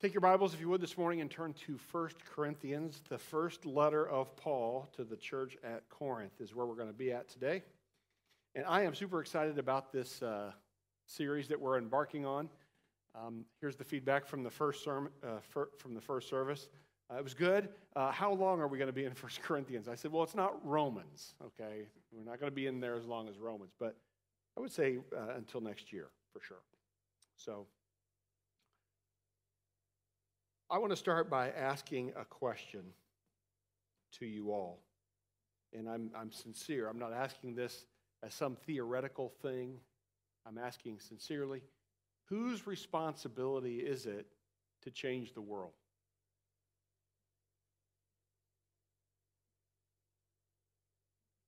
Take your Bibles, if you would, this morning and turn to 1 Corinthians. The first letter of Paul to the church at Corinth is where we're going to be at today. And I am super excited about this uh, series that we're embarking on. Um, here's the feedback from the first, sermon, uh, from the first service. Uh, it was good. Uh, how long are we going to be in 1 Corinthians? I said, well, it's not Romans, okay? We're not going to be in there as long as Romans, but I would say uh, until next year for sure. So, I want to start by asking a question to you all. And I'm, I'm sincere. I'm not asking this as some theoretical thing. I'm asking sincerely whose responsibility is it to change the world?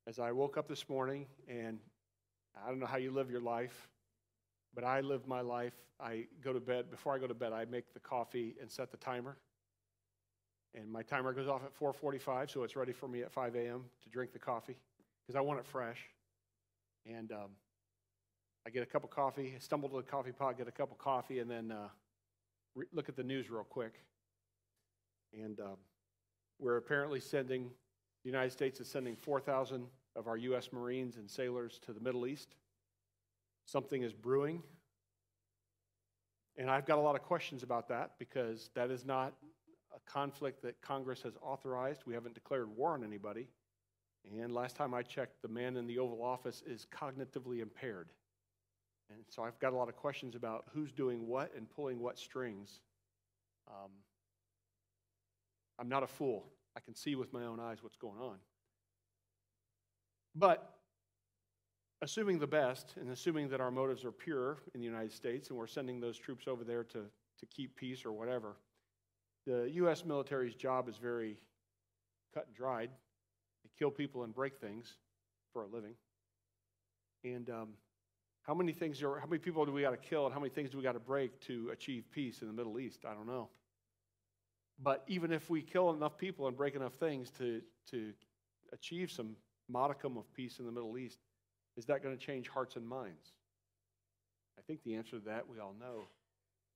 As I woke up this morning, and I don't know how you live your life, but I live my life. I go to bed, before I go to bed, I make the coffee and set the timer. And my timer goes off at 4:45, so it's ready for me at 5 a.m. to drink the coffee because I want it fresh. And um, I get a cup of coffee, I stumble to the coffee pot, get a cup of coffee, and then uh, re- look at the news real quick. And um, we're apparently sending, the United States is sending 4,000 of our U.S. Marines and sailors to the Middle East something is brewing. And I've got a lot of questions about that because that is not a conflict that Congress has authorized. We haven't declared war on anybody. And last time I checked, the man in the Oval Office is cognitively impaired. And so I've got a lot of questions about who's doing what and pulling what strings. Um, I'm not a fool. I can see with my own eyes what's going on. But assuming the best and assuming that our motives are pure in the United States and we're sending those troops over there to, to keep peace or whatever, the U.S. military's job is very cut and dried. They kill people and break things for a living. And um, how many things are, how many people do we got to kill and how many things do we got to break to achieve peace in the Middle East? I don't know. But even if we kill enough people and break enough things to, to achieve some modicum of peace in the Middle East, is that going to change hearts and minds? I think the answer to that, we all know,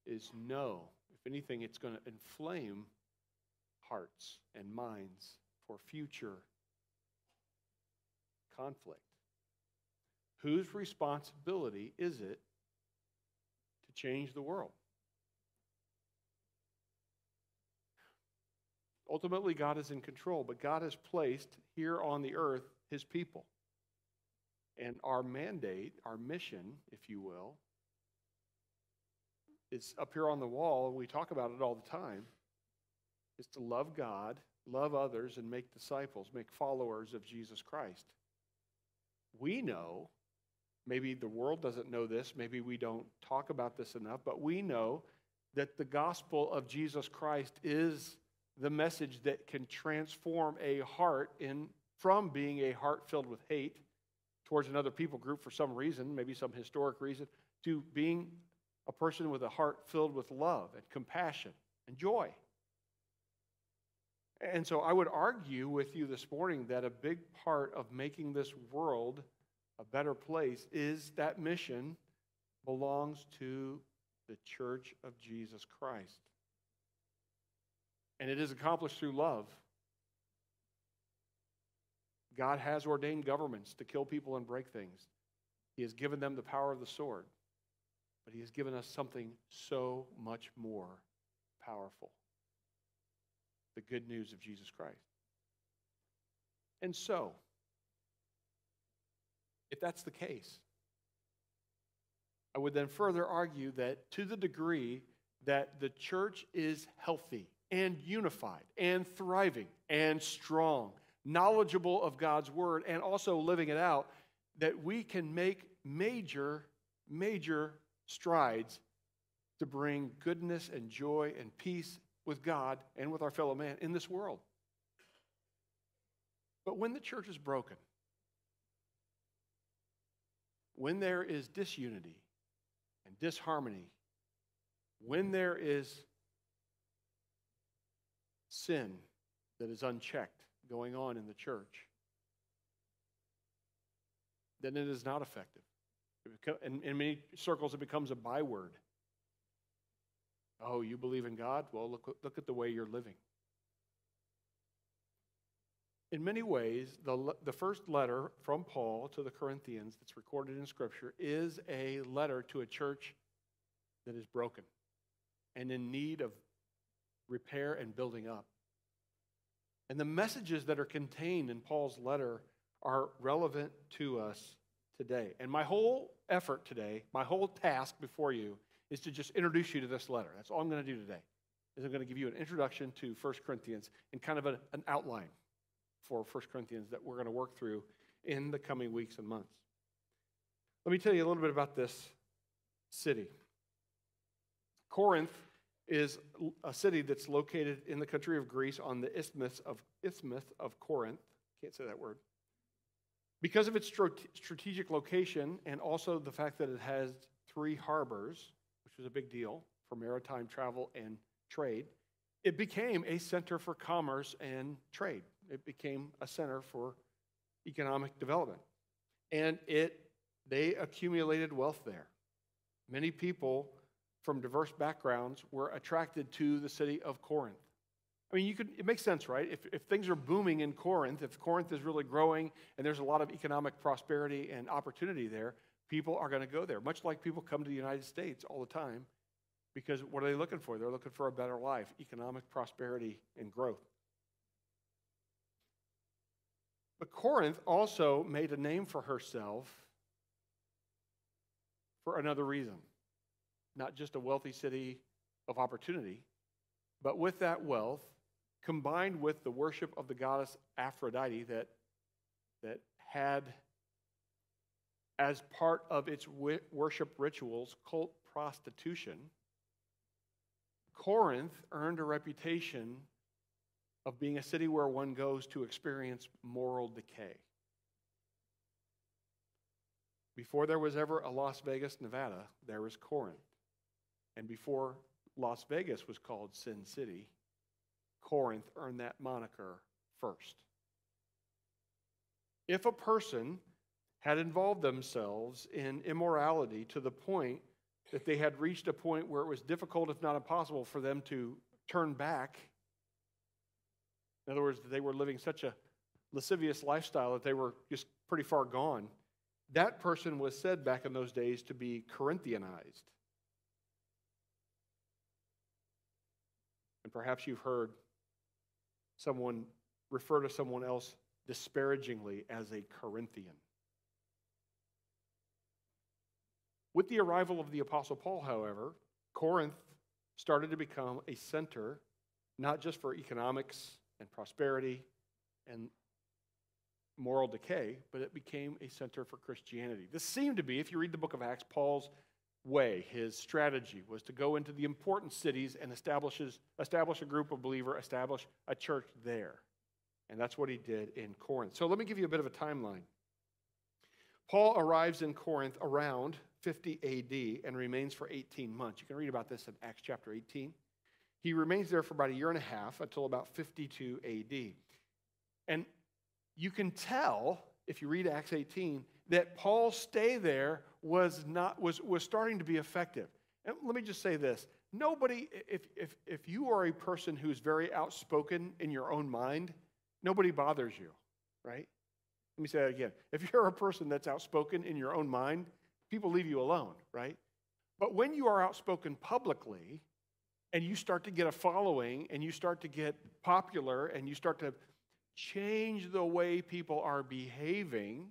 is no. If anything, it's going to inflame hearts and minds for future conflict. Whose responsibility is it to change the world? Ultimately, God is in control, but God has placed here on the earth his people. And our mandate, our mission, if you will, is up here on the wall, and we talk about it all the time, is to love God, love others, and make disciples, make followers of Jesus Christ. We know, maybe the world doesn't know this, maybe we don't talk about this enough, but we know that the gospel of Jesus Christ is the message that can transform a heart in from being a heart filled with hate towards another people group for some reason, maybe some historic reason, to being a person with a heart filled with love and compassion and joy. And so I would argue with you this morning that a big part of making this world a better place is that mission belongs to the church of Jesus Christ. And it is accomplished through love. God has ordained governments to kill people and break things. He has given them the power of the sword. But He has given us something so much more powerful the good news of Jesus Christ. And so, if that's the case, I would then further argue that to the degree that the church is healthy and unified and thriving and strong knowledgeable of God's word, and also living it out, that we can make major, major strides to bring goodness and joy and peace with God and with our fellow man in this world. But when the church is broken, when there is disunity and disharmony, when there is sin that is unchecked, going on in the church, then it is not effective. In, in many circles, it becomes a byword. Oh, you believe in God? Well, look, look at the way you're living. In many ways, the, the first letter from Paul to the Corinthians that's recorded in Scripture is a letter to a church that is broken and in need of repair and building up. And the messages that are contained in Paul's letter are relevant to us today. And my whole effort today, my whole task before you, is to just introduce you to this letter. That's all I'm going to do today. Is I'm going to give you an introduction to 1 Corinthians and kind of a, an outline for 1 Corinthians that we're going to work through in the coming weeks and months. Let me tell you a little bit about this city. Corinth is a city that's located in the country of Greece on the isthmus of, isthmus of Corinth. Can't say that word. Because of its strategic location and also the fact that it has three harbors, which was a big deal for maritime travel and trade, it became a center for commerce and trade. It became a center for economic development. And it they accumulated wealth there. Many people from diverse backgrounds were attracted to the city of Corinth. I mean, you could, it makes sense, right? If, if things are booming in Corinth, if Corinth is really growing and there's a lot of economic prosperity and opportunity there, people are going to go there, much like people come to the United States all the time because what are they looking for? They're looking for a better life, economic prosperity and growth. But Corinth also made a name for herself for another reason not just a wealthy city of opportunity, but with that wealth, combined with the worship of the goddess Aphrodite that, that had as part of its worship rituals cult prostitution, Corinth earned a reputation of being a city where one goes to experience moral decay. Before there was ever a Las Vegas, Nevada, there was Corinth. And before Las Vegas was called Sin City, Corinth earned that moniker first. If a person had involved themselves in immorality to the point that they had reached a point where it was difficult, if not impossible, for them to turn back, in other words, they were living such a lascivious lifestyle that they were just pretty far gone, that person was said back in those days to be Corinthianized. And perhaps you've heard someone refer to someone else disparagingly as a Corinthian. With the arrival of the Apostle Paul, however, Corinth started to become a center not just for economics and prosperity and moral decay, but it became a center for Christianity. This seemed to be, if you read the book of Acts, Paul's way, his strategy was to go into the important cities and establishes, establish a group of believer, establish a church there. And that's what he did in Corinth. So let me give you a bit of a timeline. Paul arrives in Corinth around 50 AD and remains for 18 months. You can read about this in Acts chapter 18. He remains there for about a year and a half until about 52 AD. And you can tell, if you read Acts 18, that Paul's stay there was not was was starting to be effective. And let me just say this. Nobody, if, if, if you are a person who's very outspoken in your own mind, nobody bothers you, right? Let me say that again. If you're a person that's outspoken in your own mind, people leave you alone, right? But when you are outspoken publicly and you start to get a following and you start to get popular and you start to change the way people are behaving,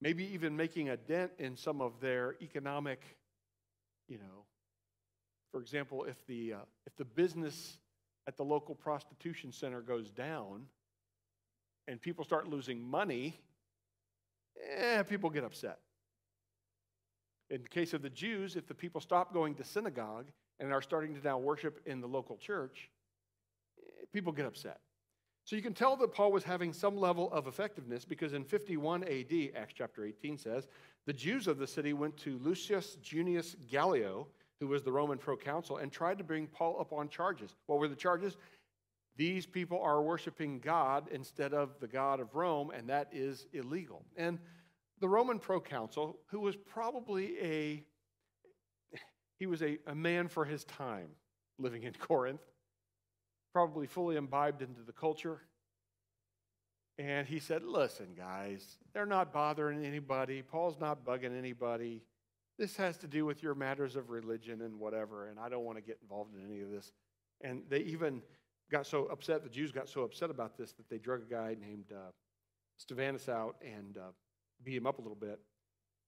maybe even making a dent in some of their economic, you know. For example, if the, uh, if the business at the local prostitution center goes down and people start losing money, eh, people get upset. In the case of the Jews, if the people stop going to synagogue and are starting to now worship in the local church, eh, people get upset. So you can tell that Paul was having some level of effectiveness because in 51 AD, Acts chapter 18 says, the Jews of the city went to Lucius Junius Gallio, who was the Roman proconsul, and tried to bring Paul up on charges. What were the charges? These people are worshiping God instead of the God of Rome, and that is illegal. And the Roman proconsul, who was probably a he was a, a man for his time. living in Corinth, probably fully imbibed into the culture. And he said, Listen, guys, they're not bothering anybody. Paul's not bugging anybody. This has to do with your matters of religion and whatever, and I don't want to get involved in any of this. And they even got so upset, the Jews got so upset about this that they drug a guy named uh, Stephanas out and uh, beat him up a little bit,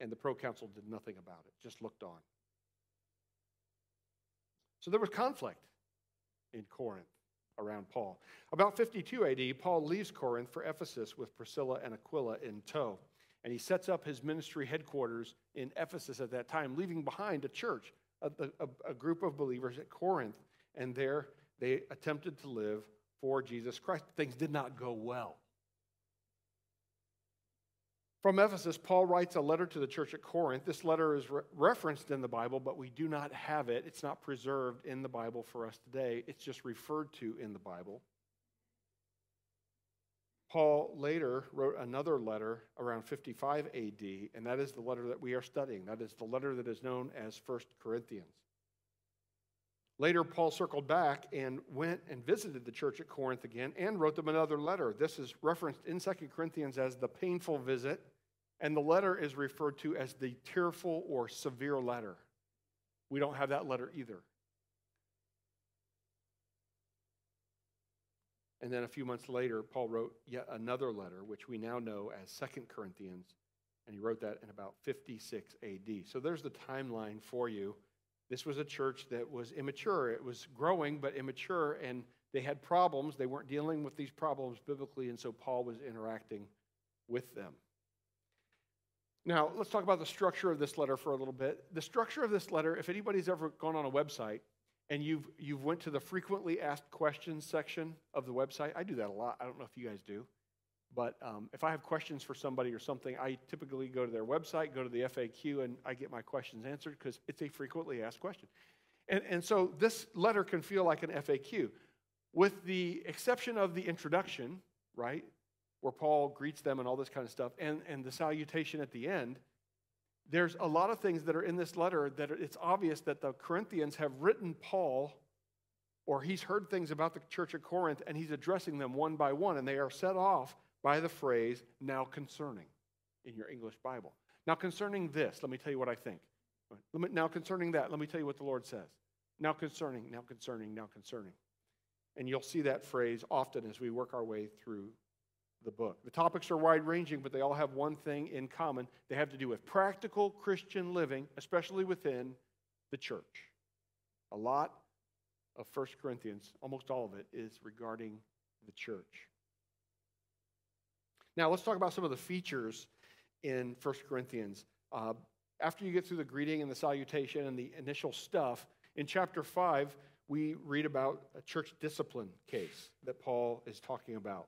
and the proconsul did nothing about it, just looked on. So there was conflict in Corinth around Paul. About 52 AD, Paul leaves Corinth for Ephesus with Priscilla and Aquila in tow. And he sets up his ministry headquarters in Ephesus at that time, leaving behind a church, a, a, a group of believers at Corinth. And there they attempted to live for Jesus Christ. Things did not go well. From Ephesus, Paul writes a letter to the church at Corinth. This letter is re- referenced in the Bible, but we do not have it. It's not preserved in the Bible for us today. It's just referred to in the Bible. Paul later wrote another letter around 55 AD, and that is the letter that we are studying. That is the letter that is known as 1 Corinthians. Later, Paul circled back and went and visited the church at Corinth again and wrote them another letter. This is referenced in 2 Corinthians as the painful visit, and the letter is referred to as the tearful or severe letter. We don't have that letter either. And then a few months later, Paul wrote yet another letter, which we now know as Second Corinthians, and he wrote that in about 56 AD. So there's the timeline for you this was a church that was immature. It was growing, but immature, and they had problems. They weren't dealing with these problems biblically, and so Paul was interacting with them. Now, let's talk about the structure of this letter for a little bit. The structure of this letter, if anybody's ever gone on a website and you've, you've went to the frequently asked questions section of the website, I do that a lot. I don't know if you guys do. But um, if I have questions for somebody or something, I typically go to their website, go to the FAQ, and I get my questions answered because it's a frequently asked question. And, and so this letter can feel like an FAQ, with the exception of the introduction, right, where Paul greets them and all this kind of stuff, and, and the salutation at the end. There's a lot of things that are in this letter that it's obvious that the Corinthians have written Paul or he's heard things about the church at Corinth and he's addressing them one by one, and they are set off by the phrase, now concerning, in your English Bible. Now, concerning this, let me tell you what I think. Now, concerning that, let me tell you what the Lord says. Now, concerning, now, concerning, now, concerning. And you'll see that phrase often as we work our way through the book. The topics are wide ranging, but they all have one thing in common. They have to do with practical Christian living, especially within the church. A lot of 1 Corinthians, almost all of it, is regarding the church. Now, let's talk about some of the features in 1 Corinthians. Uh, after you get through the greeting and the salutation and the initial stuff, in chapter 5, we read about a church discipline case that Paul is talking about.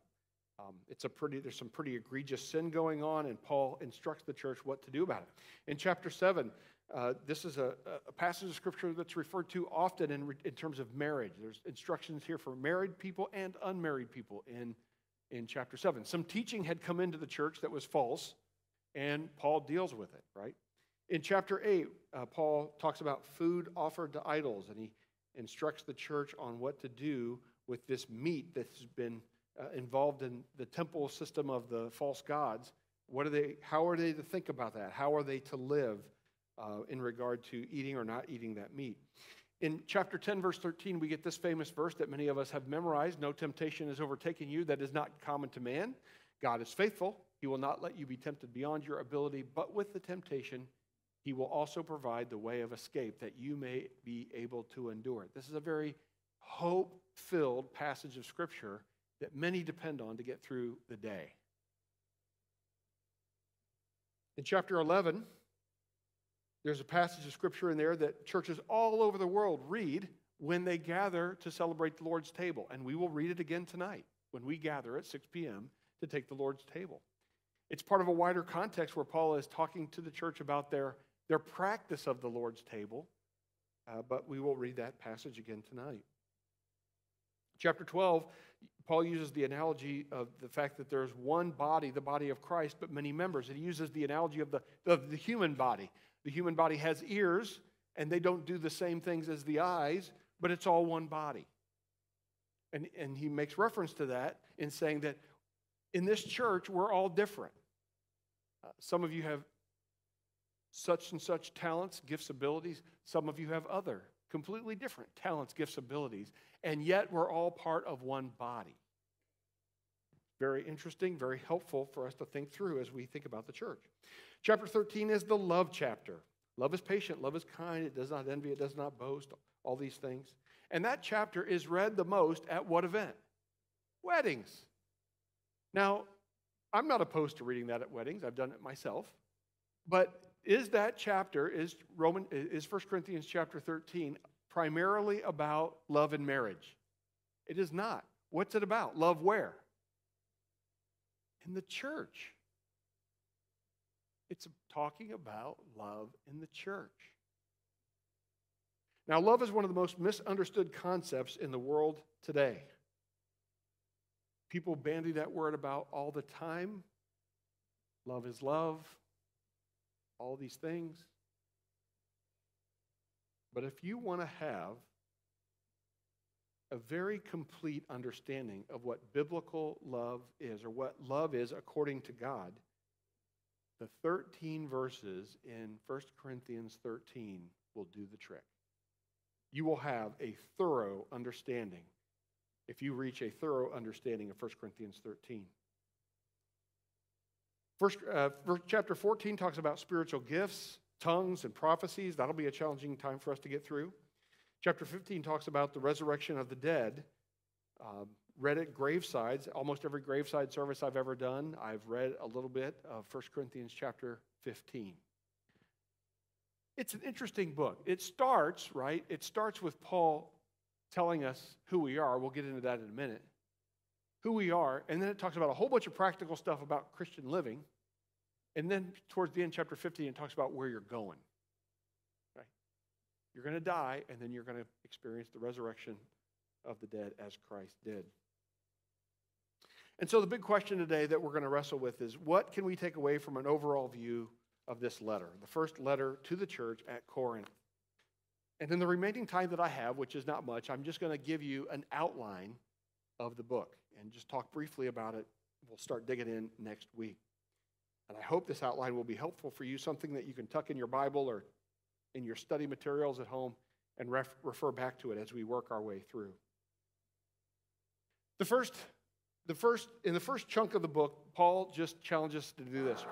Um, it's a pretty, there's some pretty egregious sin going on, and Paul instructs the church what to do about it. In chapter 7, uh, this is a, a, passage of scripture that's referred to often in, in terms of marriage. There's instructions here for married people and unmarried people in in chapter 7. Some teaching had come into the church that was false, and Paul deals with it, right? In chapter 8, uh, Paul talks about food offered to idols, and he instructs the church on what to do with this meat that's been uh, involved in the temple system of the false gods. What are they, how are they to think about that? How are they to live uh, in regard to eating or not eating that meat? In chapter 10, verse 13, we get this famous verse that many of us have memorized No temptation has overtaken you that is not common to man. God is faithful. He will not let you be tempted beyond your ability, but with the temptation, he will also provide the way of escape that you may be able to endure it. This is a very hope filled passage of Scripture that many depend on to get through the day. In chapter 11, there's a passage of scripture in there that churches all over the world read when they gather to celebrate the Lord's table. And we will read it again tonight when we gather at 6 p.m. to take the Lord's table. It's part of a wider context where Paul is talking to the church about their, their practice of the Lord's table. Uh, but we will read that passage again tonight. Chapter 12, Paul uses the analogy of the fact that there's one body, the body of Christ, but many members. And he uses the analogy of the, of the human body. The human body has ears, and they don't do the same things as the eyes, but it's all one body. And, and he makes reference to that in saying that in this church, we're all different. Uh, some of you have such and such talents, gifts, abilities. Some of you have other, completely different talents, gifts, abilities. And yet we're all part of one body. Very interesting, very helpful for us to think through as we think about the church. Chapter 13 is the love chapter. Love is patient, love is kind, it does not envy, it does not boast, all these things. And that chapter is read the most at what event? Weddings. Now, I'm not opposed to reading that at weddings. I've done it myself. But is that chapter is Roman is 1 Corinthians chapter 13 primarily about love and marriage? It is not. What's it about? Love where? In the church. It's talking about love in the church. Now, love is one of the most misunderstood concepts in the world today. People bandy that word about all the time. Love is love, all these things. But if you want to have a very complete understanding of what biblical love is, or what love is according to God, the 13 verses in 1 Corinthians 13 will do the trick. You will have a thorough understanding if you reach a thorough understanding of 1 Corinthians 13. First, uh, chapter 14 talks about spiritual gifts, tongues, and prophecies. That'll be a challenging time for us to get through. Chapter 15 talks about the resurrection of the dead. Um, read at gravesides. Almost every graveside service I've ever done, I've read a little bit of 1 Corinthians chapter 15. It's an interesting book. It starts, right? It starts with Paul telling us who we are. We'll get into that in a minute. Who we are. And then it talks about a whole bunch of practical stuff about Christian living. And then towards the end, chapter 15, it talks about where you're going. Right? You're going to die, and then you're going to experience the resurrection of the dead as Christ did. And so the big question today that we're going to wrestle with is what can we take away from an overall view of this letter, the first letter to the church at Corinth? And in the remaining time that I have, which is not much, I'm just going to give you an outline of the book and just talk briefly about it. We'll start digging in next week. And I hope this outline will be helpful for you, something that you can tuck in your Bible or in your study materials at home and ref- refer back to it as we work our way through. The first, the first, in the first chunk of the book, Paul just challenges us to do this.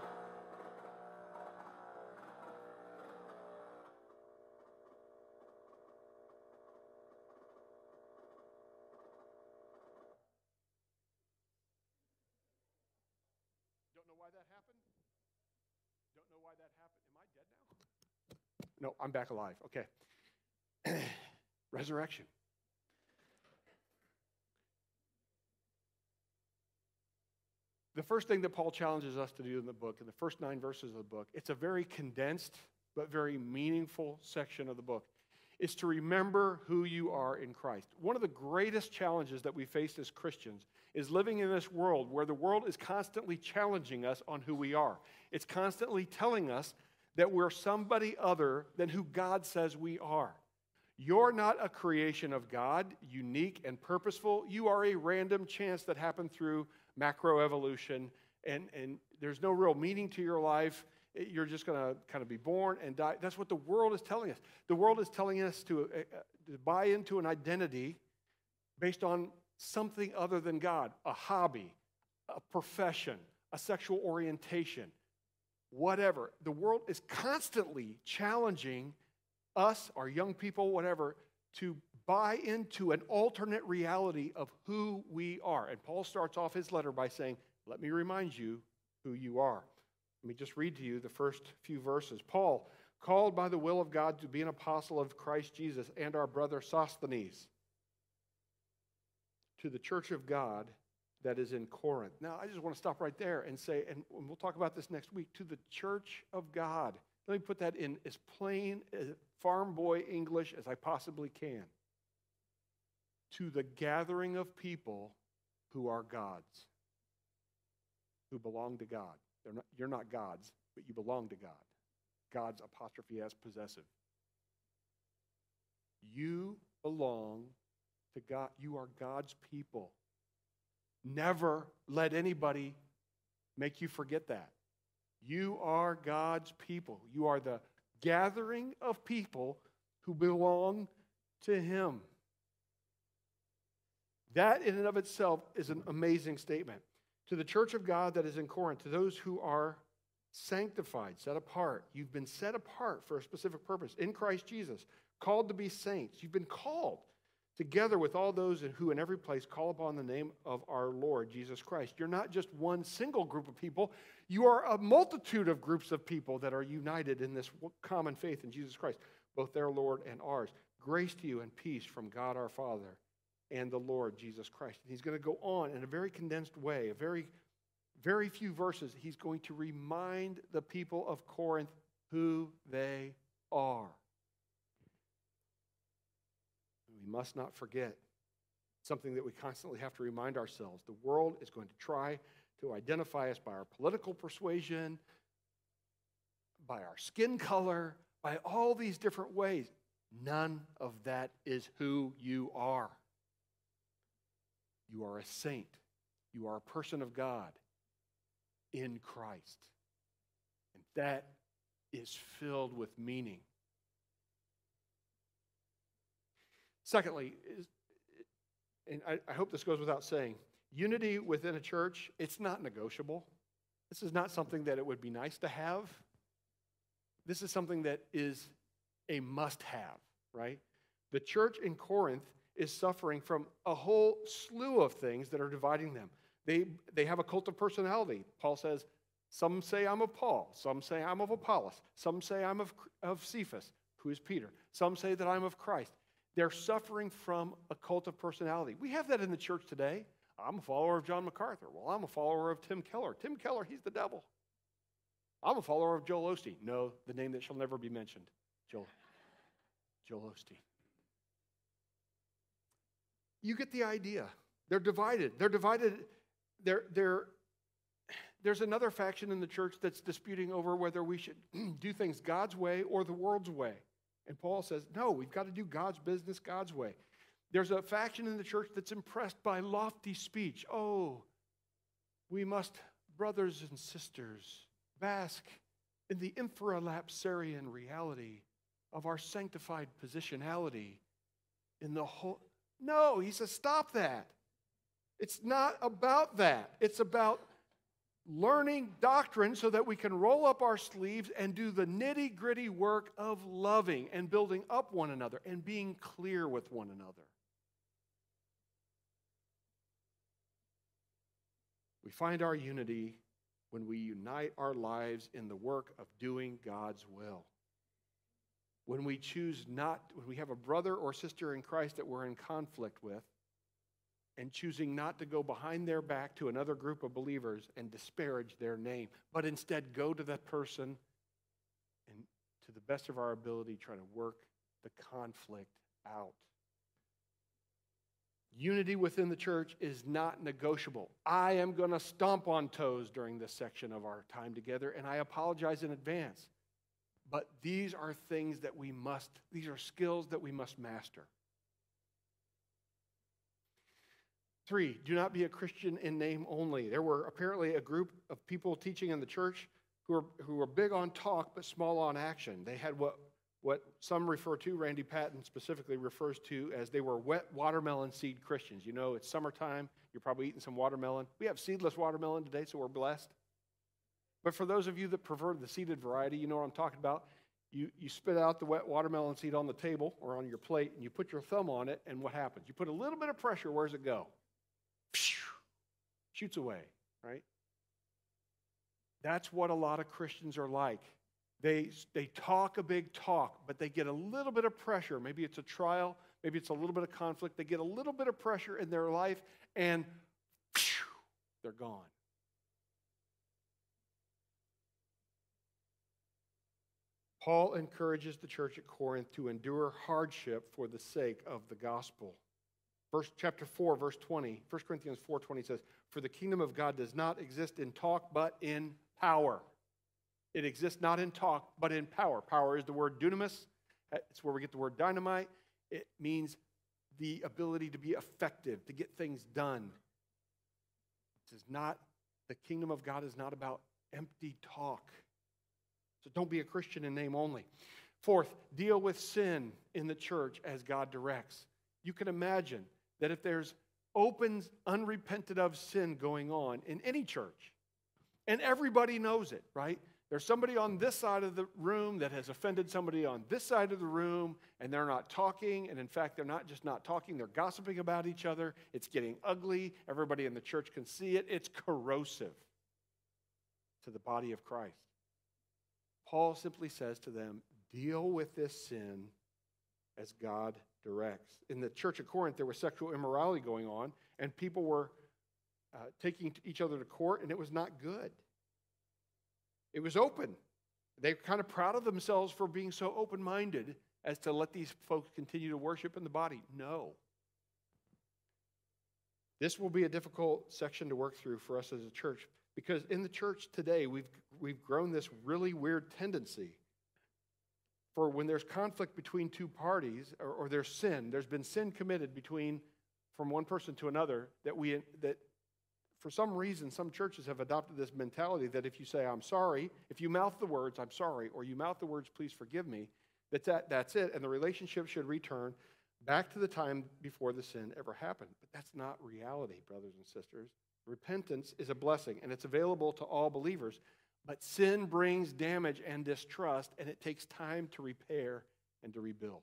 No, I'm back alive. Okay. Resurrection. The first thing that Paul challenges us to do in the book, in the first nine verses of the book, it's a very condensed but very meaningful section of the book, is to remember who you are in Christ. One of the greatest challenges that we face as Christians is living in this world where the world is constantly challenging us on who we are. It's constantly telling us that we're somebody other than who God says we are. You're not a creation of God, unique and purposeful. You are a random chance that happened through macroevolution, and, and there's no real meaning to your life. You're just going to kind of be born and die. That's what the world is telling us. The world is telling us to, uh, to buy into an identity based on something other than God a hobby, a profession, a sexual orientation, whatever. The world is constantly challenging us, our young people, whatever, to buy into an alternate reality of who we are. And Paul starts off his letter by saying, Let me remind you who you are. Let me just read to you the first few verses. Paul, called by the will of God to be an apostle of Christ Jesus, and our brother Sosthenes, to the church of God that is in Corinth. Now, I just want to stop right there and say, and we'll talk about this next week, to the church of God. Let me put that in as plain as farm boy English as I possibly can. To the gathering of people who are God's, who belong to God. Not, you're not God's, but you belong to God. God's apostrophe as possessive. You belong to God. You are God's people. Never let anybody make you forget that. You are God's people. You are the gathering of people who belong to Him. That, in and of itself, is an amazing statement. To the church of God that is in Corinth, to those who are sanctified, set apart, you've been set apart for a specific purpose in Christ Jesus, called to be saints. You've been called together with all those who in every place call upon the name of our Lord Jesus Christ. You're not just one single group of people, you are a multitude of groups of people that are united in this common faith in Jesus Christ, both their Lord and ours. Grace to you and peace from God our Father and the Lord Jesus Christ. And he's going to go on in a very condensed way, a very, very few verses. He's going to remind the people of Corinth who they are. We must not forget something that we constantly have to remind ourselves. The world is going to try to identify us by our political persuasion, by our skin color, by all these different ways. None of that is who you are. You are a saint. You are a person of God in Christ. And that is filled with meaning. Secondly, and I, I, hope this goes without saying, unity within a church, it's not negotiable. This is not something that it would be nice to have. This is something that is a must have, right? The church in Corinth is suffering from a whole slew of things that are dividing them. They, they have a cult of personality. Paul says, Some say I'm of Paul, some say I'm of Apollos, some say I'm of, of Cephas, who is Peter, some say that I'm of Christ. They're suffering from a cult of personality. We have that in the church today. I'm a follower of John MacArthur. Well, I'm a follower of Tim Keller. Tim Keller, he's the devil. I'm a follower of Joel Osteen. No, the name that shall never be mentioned. Joel, Joel Osteen. You get the idea. They're divided. They're divided. They're, they're, there's another faction in the church that's disputing over whether we should do things God's way or the world's way. And Paul says, no, we've got to do God's business God's way. There's a faction in the church that's impressed by lofty speech. Oh, we must, brothers and sisters, bask in the infralapsarian reality of our sanctified positionality in the whole. No, he says, stop that. It's not about that. It's about learning doctrine so that we can roll up our sleeves and do the nitty gritty work of loving and building up one another and being clear with one another. We find our unity when we unite our lives in the work of doing God's will. When we choose not, when we have a brother or sister in Christ that we're in conflict with, and choosing not to go behind their back to another group of believers and disparage their name, but instead go to that person and, to the best of our ability, try to work the conflict out. Unity within the church is not negotiable. I am going to stomp on toes during this section of our time together, and I apologize in advance. But these are things that we must, these are skills that we must master. Three, do not be a Christian in name only. There were apparently a group of people teaching in the church who were, who were big on talk but small on action. They had what, what some refer to, Randy Patten specifically refers to as they were wet watermelon seed Christians. You know, it's summertime, you're probably eating some watermelon. We have seedless watermelon today, so we're blessed. But for those of you that prefer the seeded variety, you know what I'm talking about. You, you spit out the wet watermelon seed on the table or on your plate, and you put your thumb on it, and what happens? You put a little bit of pressure, where's it go? shoots away, right? That's what a lot of Christians are like. They, they talk a big talk, but they get a little bit of pressure. Maybe it's a trial, maybe it's a little bit of conflict. They get a little bit of pressure in their life, and they're gone. Paul encourages the church at Corinth to endure hardship for the sake of the gospel. Verse chapter 4, verse 20, 1 Corinthians 4:20 says, For the kingdom of God does not exist in talk, but in power. It exists not in talk, but in power. Power is the word dunamis. It's where we get the word dynamite. It means the ability to be effective, to get things done. This is not, the kingdom of God is not about empty talk. So don't be a Christian in name only. Fourth, deal with sin in the church as God directs. You can imagine that if there's open, unrepented of sin going on in any church, and everybody knows it, right? There's somebody on this side of the room that has offended somebody on this side of the room, and they're not talking. And in fact, they're not just not talking, they're gossiping about each other. It's getting ugly. Everybody in the church can see it. It's corrosive to the body of Christ. Paul simply says to them, deal with this sin as God directs. In the church of Corinth, there was sexual immorality going on, and people were uh, taking each other to court, and it was not good. It was open. They're kind of proud of themselves for being so open minded as to let these folks continue to worship in the body. No. This will be a difficult section to work through for us as a church because in the church today, we've, we've grown this really weird tendency for when there's conflict between two parties or, or there's sin, there's been sin committed between from one person to another that we that for some reason some churches have adopted this mentality that if you say I'm sorry, if you mouth the words I'm sorry or you mouth the words please forgive me, that's that, that's it and the relationship should return back to the time before the sin ever happened. But that's not reality, brothers and sisters. Repentance is a blessing and it's available to all believers. But sin brings damage and distrust, and it takes time to repair and to rebuild.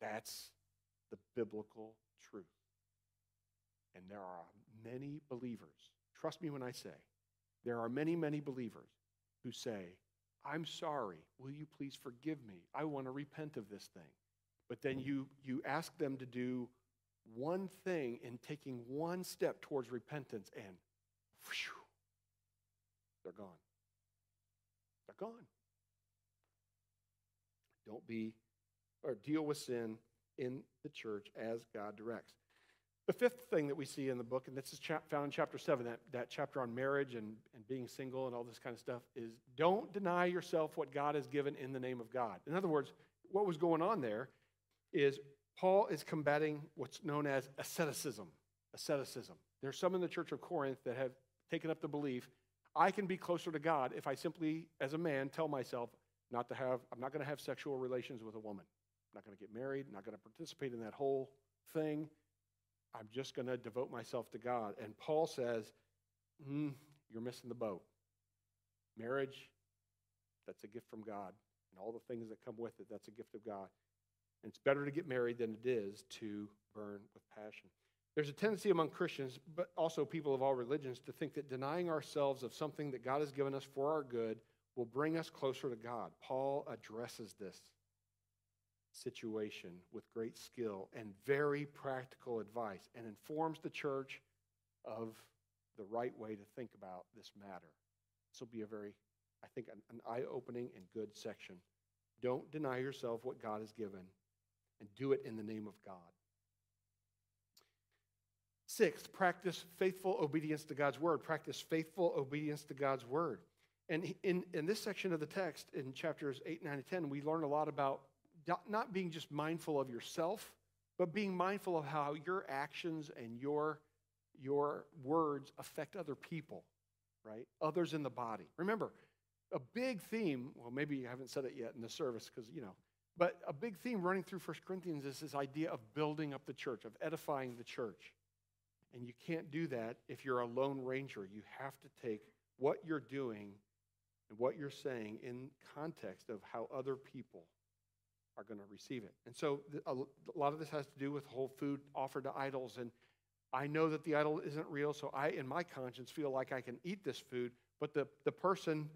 That's the biblical truth. And there are many believers, trust me when I say, there are many, many believers who say, I'm sorry. Will you please forgive me? I want to repent of this thing. But then you, you ask them to do one thing in taking one step towards repentance, and whew, they're gone. They're gone. Don't be or deal with sin in the church as God directs. The fifth thing that we see in the book, and this is found in chapter 7, that, that chapter on marriage and, and being single and all this kind of stuff, is don't deny yourself what God has given in the name of God. In other words, what was going on there is Paul is combating what's known as asceticism. Asceticism. There's some in the church of Corinth that have taken up the belief I can be closer to God if I simply, as a man, tell myself not to have, I'm not going to have sexual relations with a woman. I'm not going to get married, I'm not going to participate in that whole thing. I'm just going to devote myself to God. And Paul says, mm, You're missing the boat. Marriage, that's a gift from God. And all the things that come with it, that's a gift of God. And it's better to get married than it is to burn with passion. There's a tendency among Christians, but also people of all religions, to think that denying ourselves of something that God has given us for our good will bring us closer to God. Paul addresses this situation with great skill and very practical advice and informs the church of the right way to think about this matter. This will be a very, I think, an, an eye opening and good section. Don't deny yourself what God has given and do it in the name of God. Sixth, practice faithful obedience to God's word. Practice faithful obedience to God's word. And in, in this section of the text, in chapters 8, 9, and 10, we learn a lot about not being just mindful of yourself, but being mindful of how your actions and your, your words affect other people, right? Others in the body. Remember, a big theme, well, maybe you haven't said it yet in the service because, you know, but a big theme running through 1 Corinthians is this idea of building up the church, of edifying the church. And you can't do that if you're a lone ranger. You have to take what you're doing and what you're saying in context of how other people are going to receive it. And so a lot of this has to do with whole food offered to idols. And I know that the idol isn't real, so I, in my conscience, feel like I can eat this food, but the, the person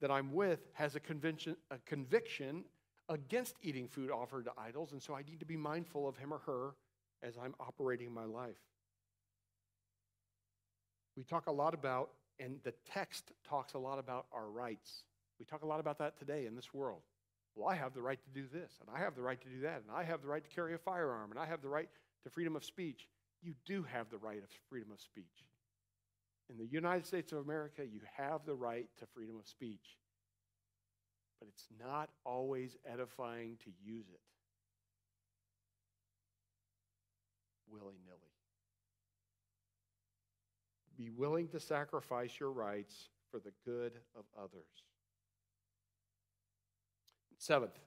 that I'm with has a, conviction, a conviction against eating food offered to idols, and so I need to be mindful of him or her as I'm operating my life. We talk a lot about, and the text talks a lot about our rights. We talk a lot about that today in this world. Well, I have the right to do this, and I have the right to do that, and I have the right to carry a firearm, and I have the right to freedom of speech. You do have the right of freedom of speech. In the United States of America, you have the right to freedom of speech. But it's not always edifying to use it. willy nilly. Be willing to sacrifice your rights for the good of others. Seventh,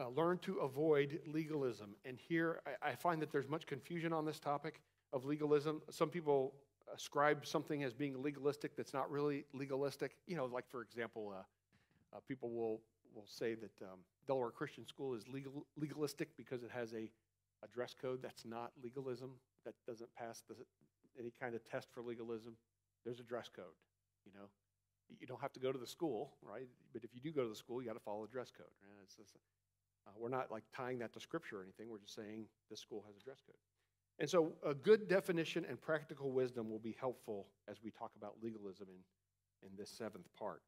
uh, learn to avoid legalism. And here I, I find that there's much confusion on this topic of legalism. Some people ascribe something as being legalistic that's not really legalistic. You know, like for example, uh, uh, people will will say that um, Delaware Christian School is legal, legalistic because it has a, a dress code. That's not legalism. That doesn't pass the, any kind of test for legalism. There's a dress code. You know, you don't have to go to the school, right? But if you do go to the school, you got to follow the dress code. Right? It's, uh, we're not like tying that to scripture or anything. We're just saying this school has a dress code. And so, a good definition and practical wisdom will be helpful as we talk about legalism in, in this seventh part.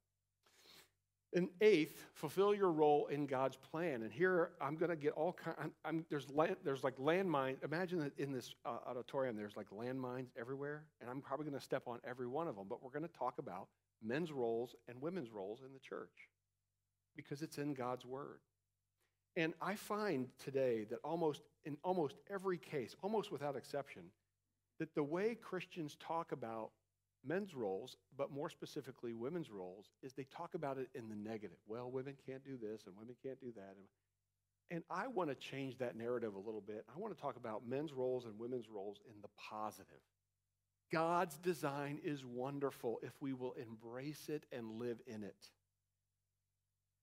And eighth, fulfill your role in God's plan. And here I'm going to get all kind. I'm, I'm, there's land, there's like landmines. Imagine that in this uh, auditorium there's like landmines everywhere, and I'm probably going to step on every one of them. But we're going to talk about men's roles and women's roles in the church because it's in God's word. And I find today that almost in almost every case, almost without exception, that the way Christians talk about men's roles, but more specifically women's roles, is they talk about it in the negative. Well, women can't do this and women can't do that. And I want to change that narrative a little bit. I want to talk about men's roles and women's roles in the positive. God's design is wonderful if we will embrace it and live in it.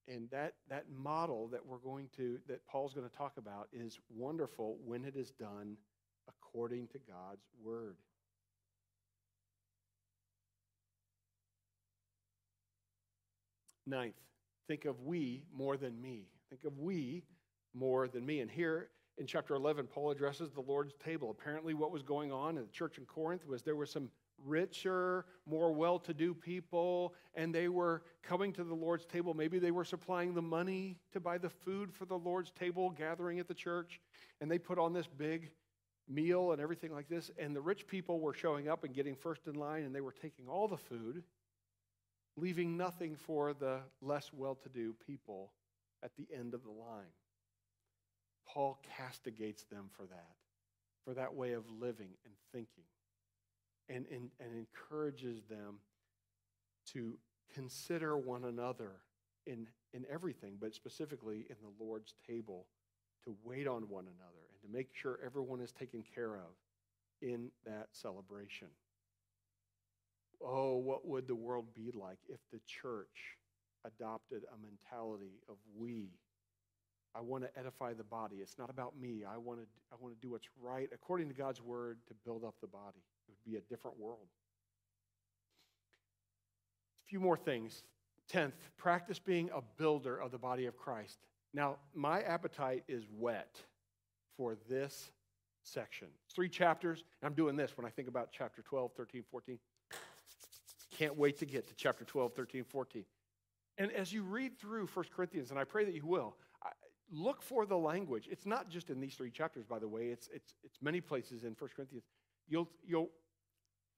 And that, that model that we're going to, that Paul's going to talk about, is wonderful when it is done according to God's word. Ninth, think of we more than me. Think of we more than me. And here in chapter 11, Paul addresses the Lord's table. Apparently, what was going on in the church in Corinth was there were some richer, more well to do people, and they were coming to the Lord's table. Maybe they were supplying the money to buy the food for the Lord's table, gathering at the church, and they put on this big meal and everything like this. And the rich people were showing up and getting first in line, and they were taking all the food leaving nothing for the less well to do people at the end of the line. Paul castigates them for that, for that way of living and thinking, and, and, and encourages them to consider one another in, in everything, but specifically in the Lord's table, to wait on one another and to make sure everyone is taken care of in that celebration. Oh, what would the world be like if the church adopted a mentality of we? I want to edify the body. It's not about me. I want to, I want to do what's right according to God's word to build up the body. It would be a different world. A few more things. Tenth, practice being a builder of the body of Christ. Now, my appetite is whet for this section. Three chapters. I'm doing this when I think about chapter 12, 13, 14. Can't wait to get to chapter 12, 13, 14. And as you read through 1 Corinthians, and I pray that you will, look for the language. It's not just in these three chapters, by the way, it's, it's, it's many places in 1 Corinthians. You'll, you'll,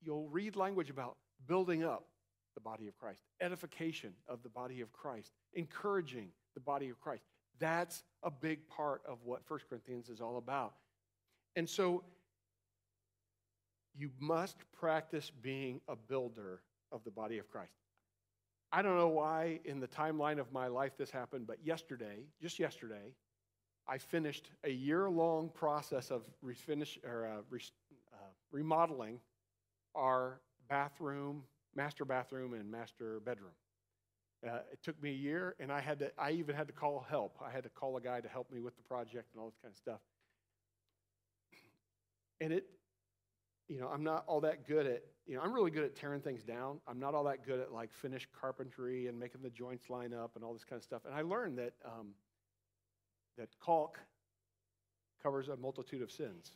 you'll read language about building up the body of Christ, edification of the body of Christ, encouraging the body of Christ. That's a big part of what 1 Corinthians is all about. And so you must practice being a builder of the body of Christ. I don't know why in the timeline of my life this happened, but yesterday, just yesterday, I finished a year long process of refinish, or, uh, re, uh, remodeling our bathroom, master bathroom, and master bedroom. Uh, it took me a year, and I had to. I even had to call help. I had to call a guy to help me with the project and all this kind of stuff. And it you know, I'm not all that good at, you know, I'm really good at tearing things down. I'm not all that good at like finished carpentry and making the joints line up and all this kind of stuff. And I learned that um, that caulk covers a multitude of sins.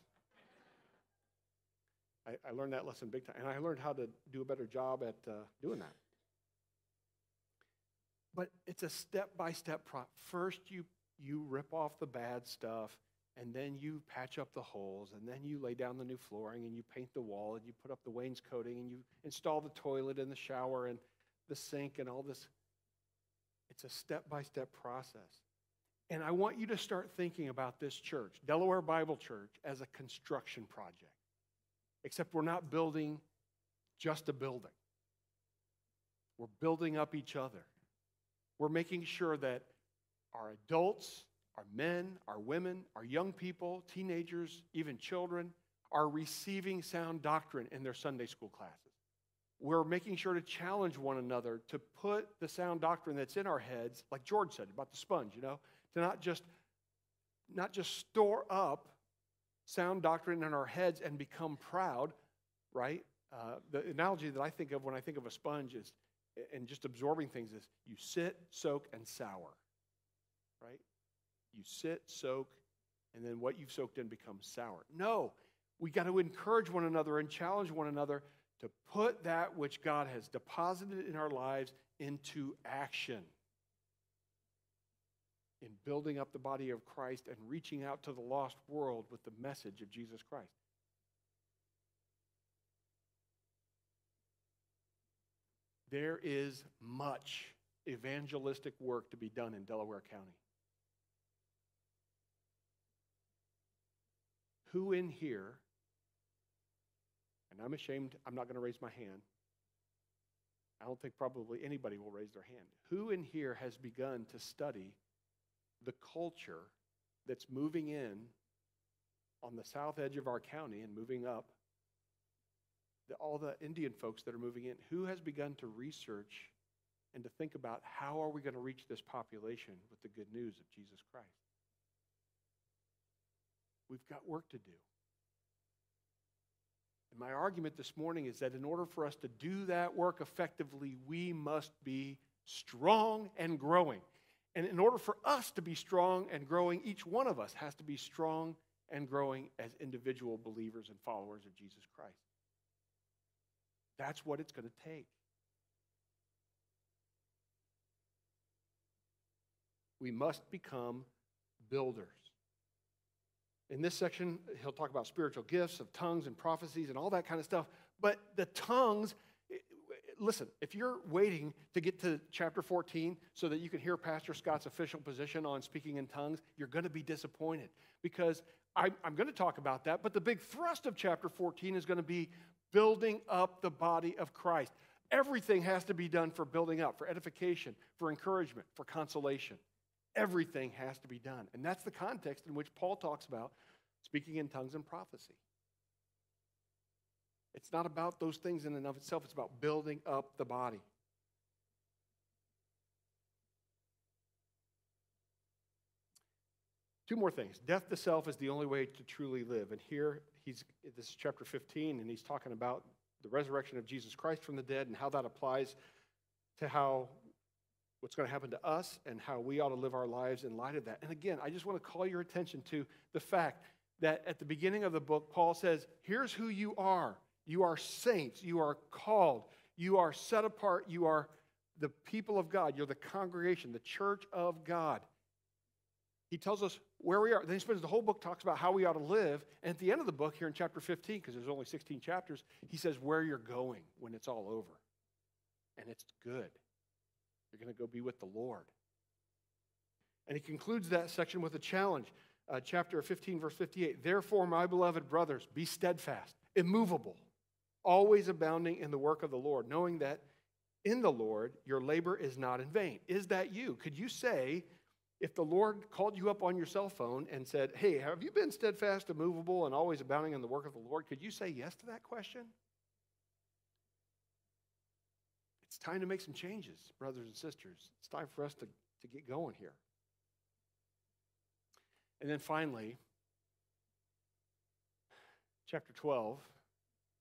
I, I, learned that lesson big time, and I learned how to do a better job at uh, doing that. But it's a step by step process. First, you you rip off the bad stuff and then you patch up the holes, and then you lay down the new flooring, and you paint the wall, and you put up the wainscoting, and you install the toilet and the shower and the sink and all this. It's a step by step process. And I want you to start thinking about this church, Delaware Bible Church, as a construction project. Except we're not building just a building, we're building up each other. We're making sure that our adults, our men, our women, our young people, teenagers, even children are receiving sound doctrine in their Sunday school classes. We're making sure to challenge one another to put the sound doctrine that's in our heads, like George said about the sponge, you know, to not just not just store up sound doctrine in our heads and become proud, right? Uh, the analogy that I think of when I think of a sponge is, and just absorbing things is, you sit, soak, and sour, right? You sit, soak, and then what you've soaked in becomes sour. No, we got to encourage one another and challenge one another to put that which God has deposited in our lives into action in building up the body of Christ and reaching out to the lost world with the message of Jesus Christ. There is much evangelistic work to be done in Delaware County. Who in here, and I'm ashamed, I'm not going to raise my hand. I don't think probably anybody will raise their hand. Who in here has begun to study the culture that's moving in on the south edge of our county and moving up, the, all the Indian folks that are moving in, who has begun to research and to think about how are we going to reach this population with the good news of Jesus Christ? We've got work to do. And my argument this morning is that in order for us to do that work effectively, we must be strong and growing. And in order for us to be strong and growing, each one of us has to be strong and growing as individual believers and followers of Jesus Christ. That's what it's going to take. We must become builders. In this section, he'll talk about spiritual gifts of tongues and prophecies and all that kind of stuff. But the tongues eh, listen, if you're waiting to get to chapter 14 so that you can hear Pastor Scott's official position on speaking in tongues, you're going to be disappointed because I, I'm going to talk about that. But the big thrust of chapter 14 is going to be building up the body of Christ. Everything has to be done for building up, for edification, for encouragement, for consolation. Everything has to be done. And that's the context in which Paul talks about speaking in tongues and prophecy. It's not about those things in and of itself, it's about building up the body. Two more things. Death to self is the only way to truly live. And here, he's, this is chapter 15, and he's talking about the resurrection of Jesus Christ from the dead and how that applies to how what's going to happen to us and how we ought to live our lives in light of that. And again, I just want to call your attention to the fact that at the beginning of the book, Paul says, Here's who you are. You are saints. You are called. You are set apart. You are the people of God. You're the congregation, the church of God. He tells us where we are. Then he spends the whole book talks about how we ought to live. And at the end of the book, here in chapter 15, because there's only 16 chapters, he says where you're going when it's all over. And it's good. You're going to go be with the Lord. And he concludes that section with a challenge. Uh, chapter 15, verse 58. Therefore, my beloved brothers, be steadfast, immovable always abounding in the work of the Lord, knowing that in the Lord your labor is not in vain. Is that you? Could you say, if the Lord called you up on your cell phone and said, Hey, have you been steadfast, immovable, and always abounding in the work of the Lord? Could you say yes to that question? It's time to make some changes, brothers and sisters. It's time for us to, to get going here. And then finally, chapter 12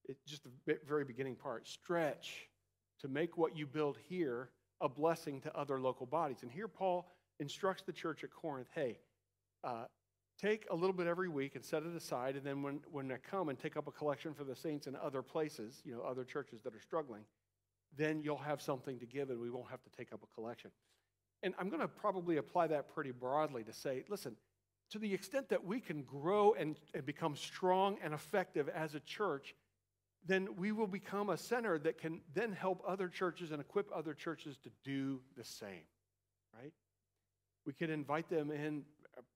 it, just the very beginning part, stretch to make what you build here a blessing to other local bodies. And here Paul instructs the church at Corinth hey, uh, take a little bit every week and set it aside. And then when, when I come and take up a collection for the saints in other places, you know, other churches that are struggling, then you'll have something to give and we won't have to take up a collection. And I'm going to probably apply that pretty broadly to say, listen, to the extent that we can grow and, and become strong and effective as a church then we will become a center that can then help other churches and equip other churches to do the same, right? We could invite them in.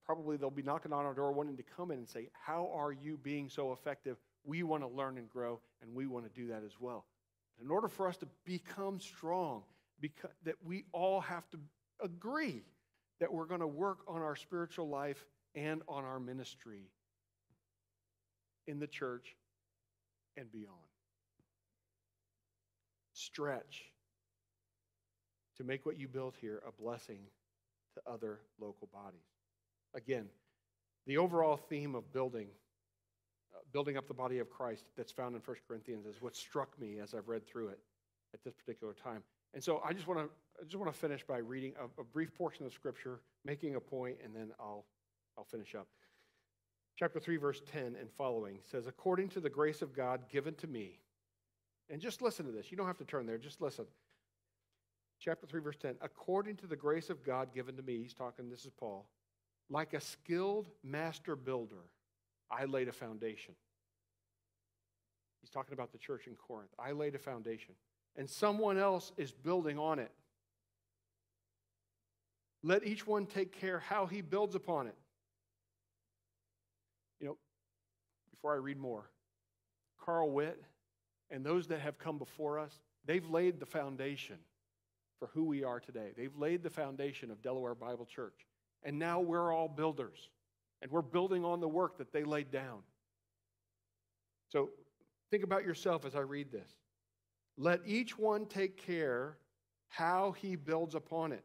Probably they'll be knocking on our door wanting to come in and say, How are you being so effective? We want to learn and grow, and we want to do that as well. In order for us to become strong, because, that we all have to agree that we're going to work on our spiritual life and on our ministry in the church and beyond. Stretch to make what you built here a blessing to other local bodies. Again, the overall theme of building, Uh, building up the body of Christ that's found in 1 Corinthians is what struck me as I've read through it at this particular time. And so I just want to I just want to finish by reading a, a brief portion of Scripture, making a point, and then I'll I'll finish up. Chapter 3, verse 10 and following says, According to the grace of God given to me, and just listen to this. You don't have to turn there, just listen. Chapter 3, verse 10 According to the grace of God given to me, he's talking, this is Paul, like a skilled master builder, I laid a foundation. He's talking about the church in Corinth. I laid a foundation, and someone else is building on it. Let each one take care how he builds upon it. You know, before I read more, Carl Witt and those that have come before us, they've laid the foundation for who we are today. They've laid the foundation of Delaware Bible Church. And now we're all builders. And we're building on the work that they laid down. So think about yourself as I read this. Let each one take care how he builds upon it.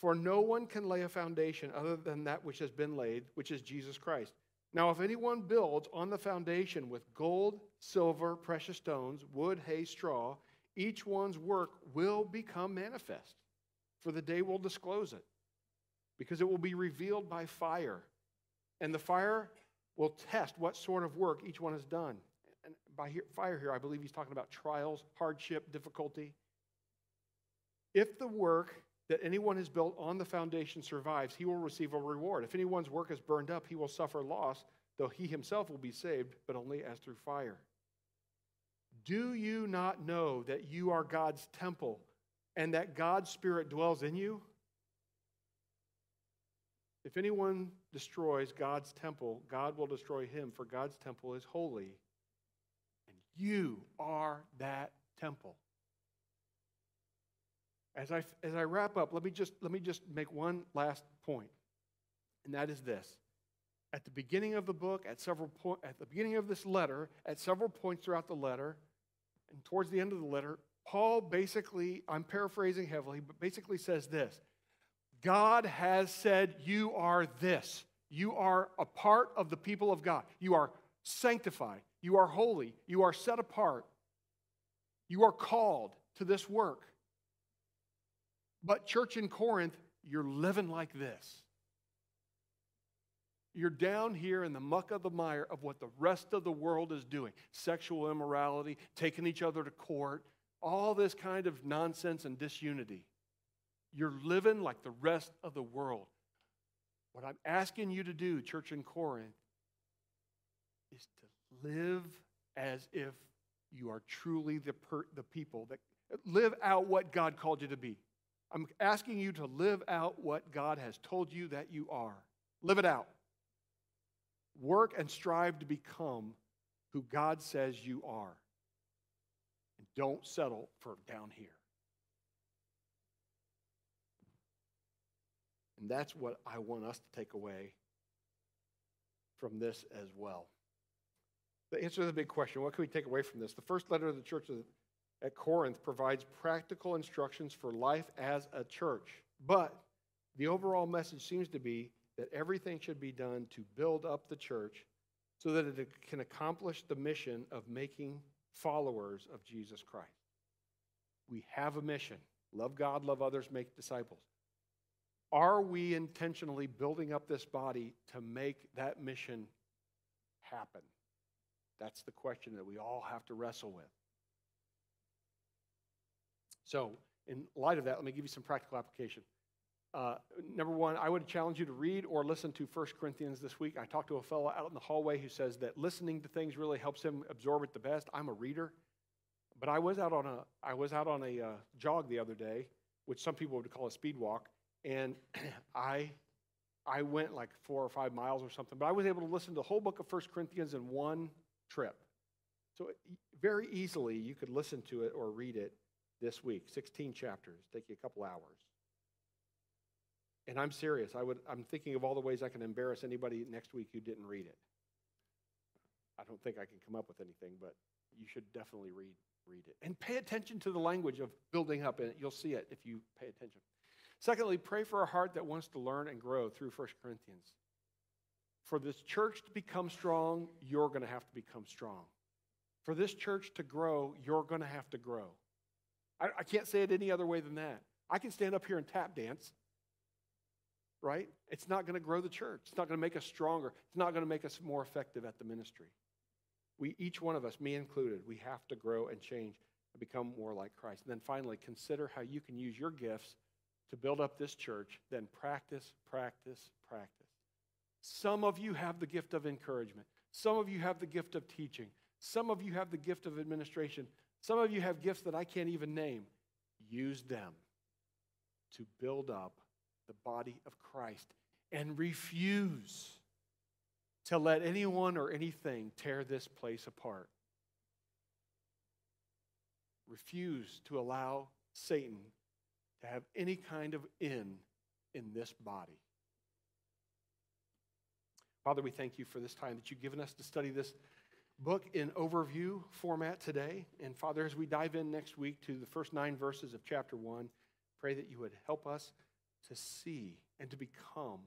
For no one can lay a foundation other than that which has been laid, which is Jesus Christ. Now, if anyone builds on the foundation with gold, silver, precious stones, wood, hay, straw, each one's work will become manifest, for the day will disclose it, because it will be revealed by fire. And the fire will test what sort of work each one has done. And by fire here, I believe he's talking about trials, hardship, difficulty. If the work that anyone has built on the foundation survives, he will receive a reward. If anyone's work is burned up, he will suffer loss, though he himself will be saved, but only as through fire. Do you not know that you are God's temple and that God's Spirit dwells in you? If anyone destroys God's temple, God will destroy him, for God's temple is holy. And you are that temple. As I, as I wrap up, let me, just, let me just make one last point, and that is this. At the beginning of the book, at several point, at the beginning of this letter, at several points throughout the letter, and towards the end of the letter, Paul basically, I'm paraphrasing heavily, but basically says this God has said, You are this. You are a part of the people of God. You are sanctified. You are holy. You are set apart. You are called to this work. But, church in Corinth, you're living like this. You're down here in the muck of the mire of what the rest of the world is doing sexual immorality, taking each other to court, all this kind of nonsense and disunity. You're living like the rest of the world. What I'm asking you to do, church in Corinth, is to live as if you are truly the, per, the people that live out what God called you to be. I'm asking you to live out what God has told you that you are. Live it out. Work and strive to become who God says you are. And don't settle for down here. And that's what I want us to take away from this as well. The answer to the big question what can we take away from this? The first letter of the church at Corinth provides practical instructions for life as a church. But the overall message seems to be that everything should be done to build up the church so that it can accomplish the mission of making followers of Jesus Christ. We have a mission love God, love others, make disciples. Are we intentionally building up this body to make that mission happen? That's the question that we all have to wrestle with. So, in light of that, let me give you some practical application. Uh, number one, I would challenge you to read or listen to 1 Corinthians this week. I talked to a fellow out in the hallway who says that listening to things really helps him absorb it the best. I'm a reader, but I was out on a I was out on a uh, jog the other day, which some people would call a speed walk, And I, I went like four or five miles or something, but I was able to listen to the whole book of First Corinthians in one trip. So very easily you could listen to it or read it this week. 16 chapters, take you a couple hours. And I'm serious. I would, I'm thinking of all the ways I can embarrass anybody next week who didn't read it. I don't think I can come up with anything, but you should definitely read read it and pay attention to the language of building up, and you'll see it if you pay attention. Secondly, pray for a heart that wants to learn and grow through 1 Corinthians. For this church to become strong, you're going to have to become strong. For this church to grow, you're going to have to grow. I, I can't say it any other way than that. I can stand up here and tap dance, right? It's not going to grow the church. It's not going to make us stronger. It's not going to make us more effective at the ministry. We, each one of us, me included, we have to grow and change and become more like Christ. And then finally, consider how you can use your gifts to build up this church. Then practice, practice, practice. Some of you have the gift of encouragement. Some of you have the gift of teaching. Some of you have the gift of administration. Some of you have gifts that I can't even name. Use them to build up the body of Christ and refuse to let anyone or anything tear this place apart. Refuse to allow Satan to have any kind of in in this body. Father, we thank you for this time that you've given us to study this book in overview format today. And Father, as we dive in next week to the first nine verses of chapter one, pray that you would help us to see and to become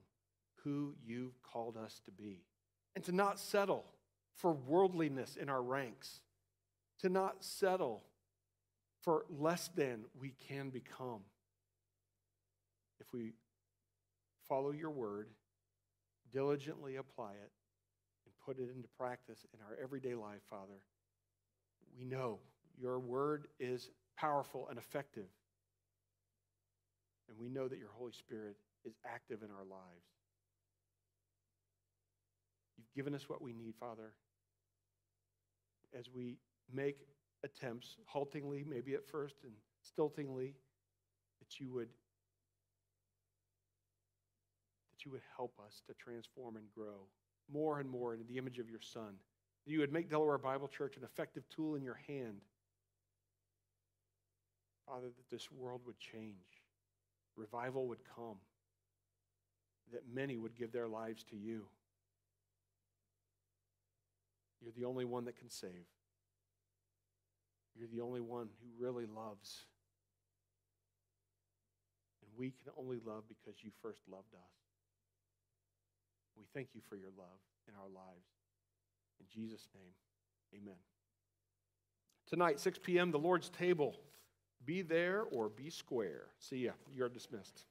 who you've called us to be and to not settle for worldliness in our ranks, to not settle for less than we can become. If we follow your word, diligently apply it, and put it into practice in our everyday life, Father, we know your word is powerful and effective. And we know that your Holy Spirit is active in our lives. You've given us what we need, Father, as we make attempts, haltingly, maybe at first, and stiltingly, that you would you would help us to transform and grow more and more into the image of your Son. That you would make Delaware Bible Church an effective tool in your hand. Father, that this world would change, revival would come, that many would give their lives to you. You're the only one that can save. You're the only one who really loves. And we can only love because you first loved us. We thank you for your love in our lives. In Jesus' name, amen. Tonight, 6 p.m., the Lord's table. Be there or be square. See ya. You're dismissed.